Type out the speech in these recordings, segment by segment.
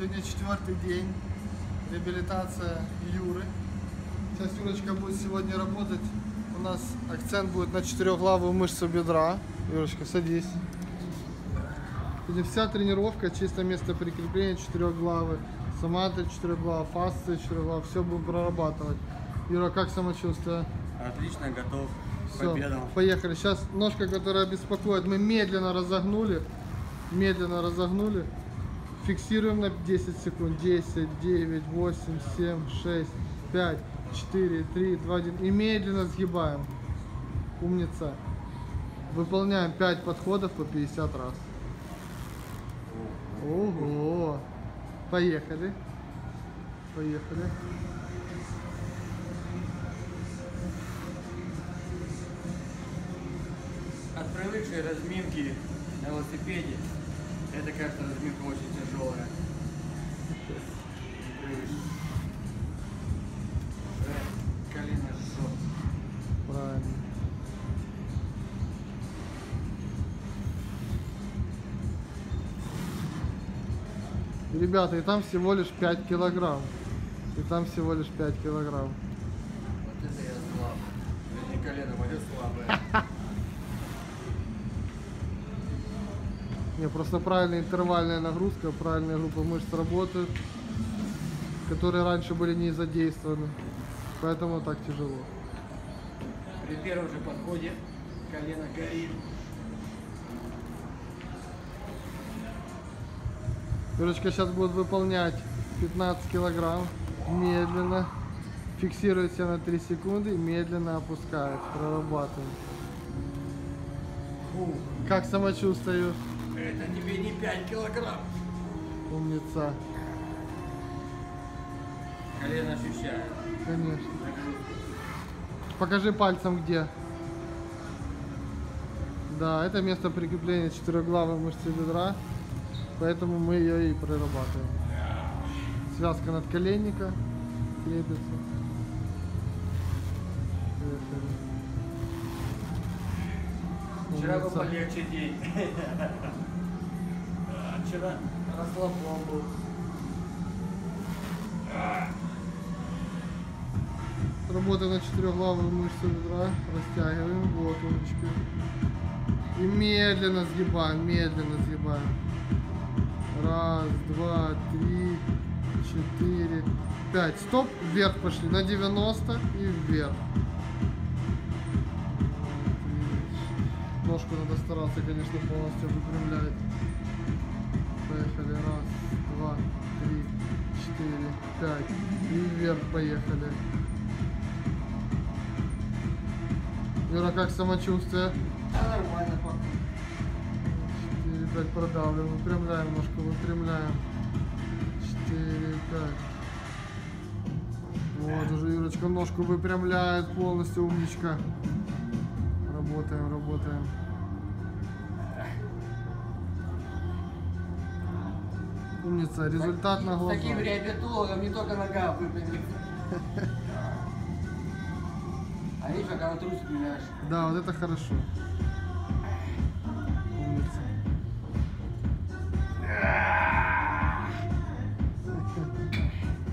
Сегодня четвертый день. Реабилитация Юры. Сейчас Юрочка будет сегодня работать. У нас акцент будет на четырехглавую мышцу бедра. Юрочка, садись. Сегодня вся тренировка, чисто место прикрепления четырехглавы. Сама ты четырехглава, фасция четырехглава. Все будем прорабатывать. Юра, как самочувствие? Отлично, готов Все, победам. поехали. Сейчас ножка, которая беспокоит, мы медленно разогнули. Медленно разогнули. Фиксируем на 10 секунд. 10, 9, 8, 7, 6, 5, 4, 3, 2, 1. И медленно сгибаем. Умница. Выполняем 5 подходов по 50 раз. Ого. Поехали. Поехали. От привыкшей разминки на велосипеде, это кажется разминка очень тяжелая. Колено жжет. Правильно. Ребята, и там всего лишь 5 килограмм. И там всего лишь 5 килограмм. Вот это я слаб. Не колено мое слабое. Не, просто правильная интервальная нагрузка, правильная группа мышц работают, которые раньше были не задействованы. Поэтому так тяжело. При первом же подходе колено горит. Юрочка сейчас будет выполнять 15 килограмм медленно. Фиксирует себя на 3 секунды и медленно опускает. Прорабатываем. Фу, Как самочувствие? Это тебе не 5 килограмм. Умница. Колено ощущает. Конечно. Покажи пальцем где. Да, это место прикрепления четырехглавой мышцы бедра. Поэтому мы ее и прорабатываем. Связка надколенника крепится. Вчера был полегче день. Вчера расслаблен был. Работаем на четырехглавую мышцу бедра, растягиваем, вот умничка. И медленно сгибаем, медленно сгибаем. Раз, два, три, четыре, пять. Стоп, вверх пошли, на 90 и вверх. Ножку надо стараться, конечно, полностью выпрямлять. Поехали, раз, два, три, четыре, пять. И вверх поехали. Юра, как самочувствие? Да нормально пока. 4, 5 продавливаем, выпрямляем ножку, выпрямляем. 4, 5. Вот, уже Юрочка ножку выпрямляет полностью, умничка. Работаем, работаем. Умница, результат на С таким глазах. реабилитологом не только нога выпрямится. А видишь, как она трусит меня аж. Да, вот это хорошо. Умница.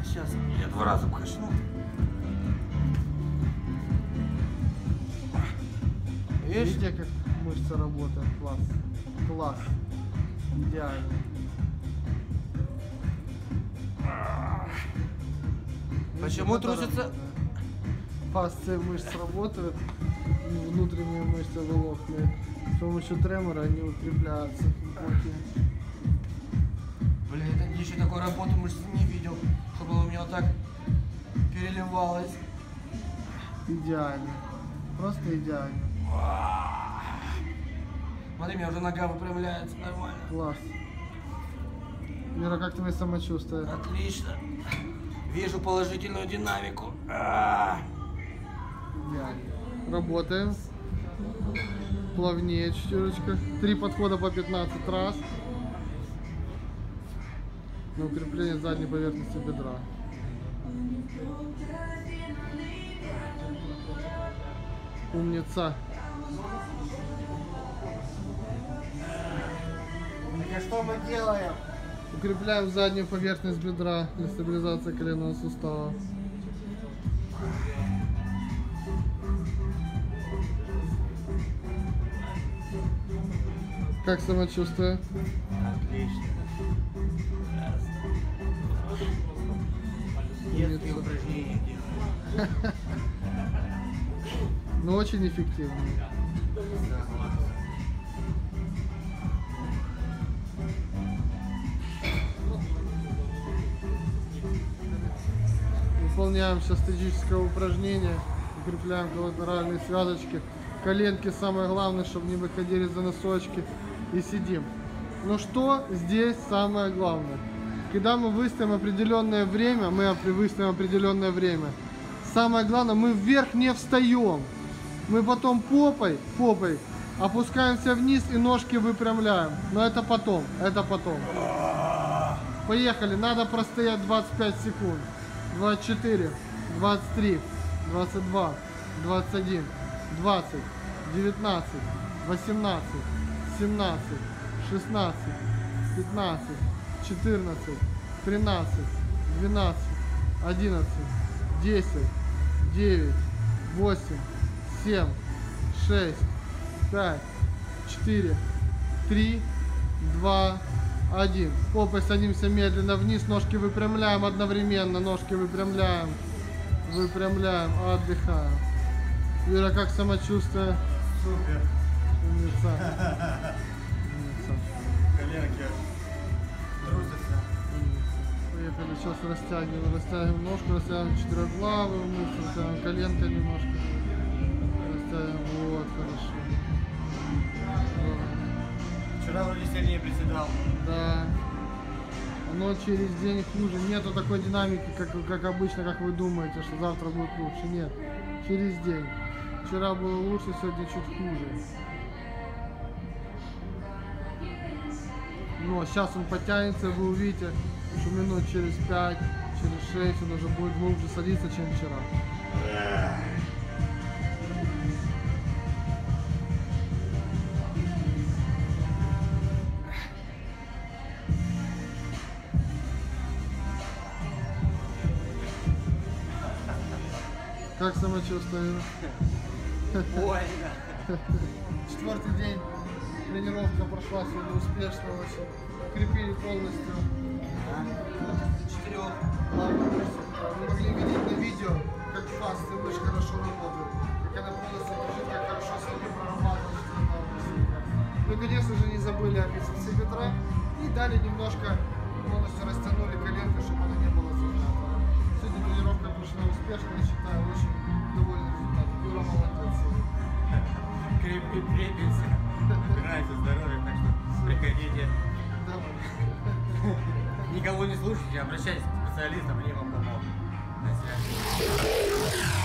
Сейчас я два раза кашну. Видите, как мышцы работают? Класс. Класс. Идеально. Почему трусится? Фасции мышц работают, внутренние мышцы волокна. С помощью тремора они укрепляются. Блин, я еще такой работы мышц не видел, чтобы у меня вот так переливалось. Идеально. Просто идеально. Смотри, у меня уже нога выпрямляется нормально. Класс. Вера, как твои самочувствия? Отлично. Вижу положительную динамику. А. Работаем. Плавнее чуточка. Три подхода по 15 раз. На укрепление задней поверхности бедра. Умница. Так а что мы делаем? Укрепляем заднюю поверхность бедра для стабилизации коленного сустава. Как самочувствие? Отлично. Детские Умница. упражнения делаем. Но очень эффективно. Выполняем сейчас статическое упражнение. Укрепляем коллатеральные связочки. Коленки самое главное, чтобы не выходили за носочки. И сидим. Но что здесь самое главное? Когда мы выставим определенное время, мы выставим определенное время. Самое главное, мы вверх не встаем. Мы потом попой, попой опускаемся вниз и ножки выпрямляем. Но это потом, это потом. Поехали, надо простоять 25 секунд. 24, 23, 22, 21, 20, 19, 18, 17, 16, 15, 14, 13, 12, 11, 10, 9, 8, 7, 6, 5, 4, 3, 2, 1. Попой садимся медленно вниз, ножки выпрямляем одновременно, ножки выпрямляем, выпрямляем, отдыхаем. Юра, как самочувствие? Супер. Умница. Умница. Коленки трусятся. Поехали, сейчас растягиваем, растягиваем ножку, растягиваем четырехглавую мышцу, растягиваем коленка немножко. Растягиваем, вот, хорошо. Вот. Вчера вроде сильнее приседал. Да. Оно через день хуже. Нету такой динамики, как, как обычно, как вы думаете, что завтра будет лучше. Нет. Через день. Вчера было лучше, сегодня чуть хуже. Но сейчас он потянется, вы увидите, что минут через 5, через 6 он уже будет глубже садиться, чем вчера. Как самочувствие? Больно. Четвертый день тренировка прошла сегодня успешно очень. Укрепили полностью четырех. Вы могли видеть на видео, как фасты мышц хорошо работают. Как она полностью лежит, как хорошо сегодня прорабатывает Ну и, конечно же, не забыли о бицепсе бедра. И дали немножко, полностью растянули коленку, чтобы она не была зажата. Сегодня тренировка прошла успешно, я считаю, очень доволен результатом. Ну, Юра молодец. Крепкий трепец. Нравится здоровье, так что приходите. Никого не слушайте, обращайтесь к специалистам, они вам помогут. На связи.